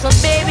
So baby,